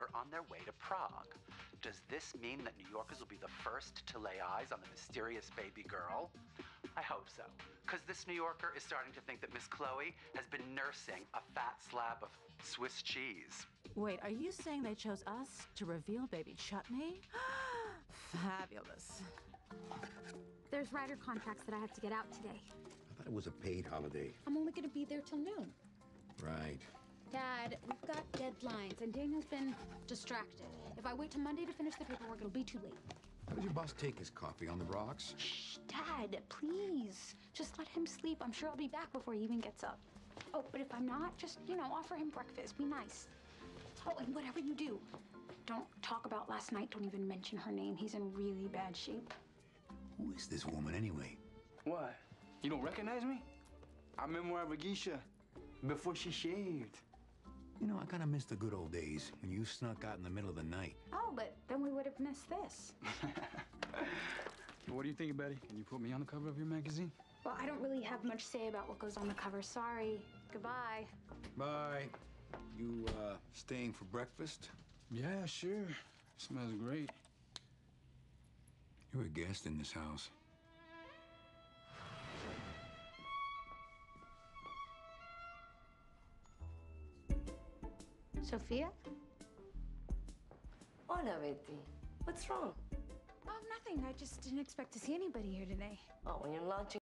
are on their way to Prague. Does this mean that New Yorkers will be the first to lay eyes on the mysterious baby girl? I hope so, because this New Yorker is starting to think that Miss Chloe has been nursing a fat slab of Swiss cheese. Wait, are you saying they chose us to reveal baby Chutney? Fabulous. There's writer contracts that I have to get out today. I thought it was a paid holiday. I'm only gonna be there till noon. Right. Dad, we've got deadlines, and Daniel's been distracted. If I wait till Monday to finish the paperwork, it'll be too late. How does your boss take his coffee on the rocks? Shh, Dad, please. Just let him sleep. I'm sure I'll be back before he even gets up. Oh, but if I'm not, just, you know, offer him breakfast. Be nice. Oh, and whatever you do, don't talk about last night. Don't even mention her name. He's in really bad shape. Who is this woman anyway? What? You don't recognize me? I remember Ragisha before she shaved. You know, I kind of miss the good old days when you snuck out in the middle of the night. Oh, but then we would have missed this. What do you think, Betty? Can you put me on the cover of your magazine? Well, I don't really have much say about what goes on the cover. Sorry. Goodbye. Bye. You, uh, staying for breakfast? Yeah, sure. Smells great. You're a guest in this house. Sophia? Hola, Betty. What's wrong? Oh, nothing. I just didn't expect to see anybody here today. Oh, when you're launching